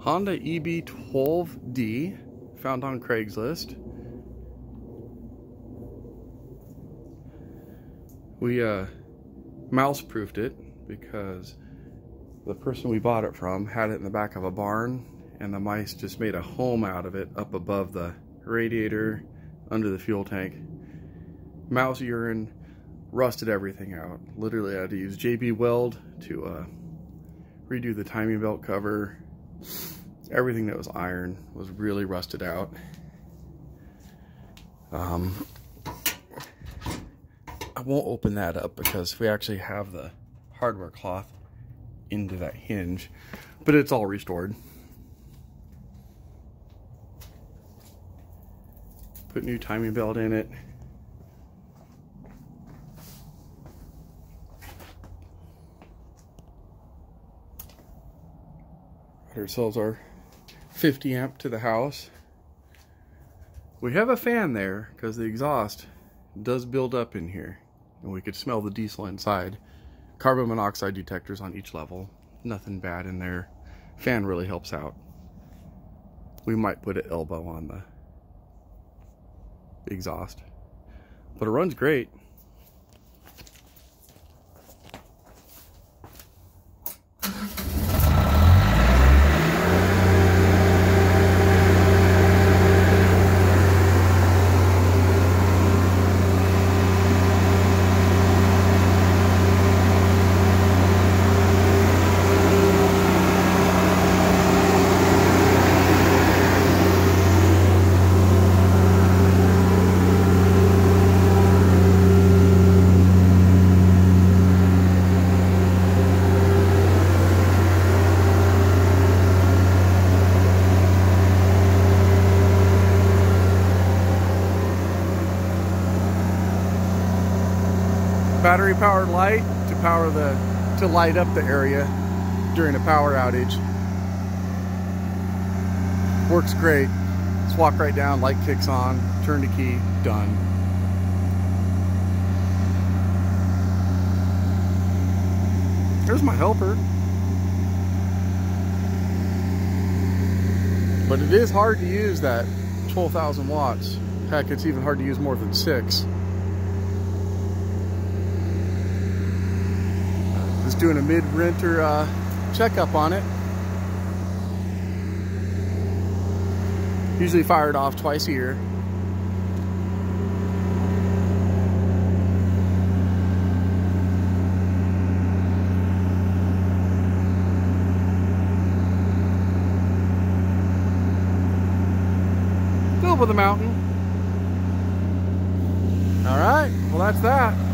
Honda EB12D, found on Craigslist. We uh, mouse proofed it because the person we bought it from had it in the back of a barn and the mice just made a home out of it up above the radiator under the fuel tank. Mouse urine rusted everything out. Literally I had to use JB Weld to uh, redo the timing belt cover. Everything that was iron was really rusted out. Um, I won't open that up because we actually have the hardware cloth into that hinge, but it's all restored. Put new timing belt in it. Ourselves our 50 amp to the house. We have a fan there because the exhaust does build up in here and we could smell the diesel inside. Carbon monoxide detectors on each level. Nothing bad in there. Fan really helps out. We might put an elbow on the exhaust. But it runs great. Battery powered light to power the to light up the area during a power outage. Works great. Just walk right down, light kicks on, turn the key, done. There's my helper. But it is hard to use that 12,000 watts. Heck, it's even hard to use more than six. Doing a mid-renter uh, checkup on it. Usually fired off twice a year. Over the mountain. All right, well that's that.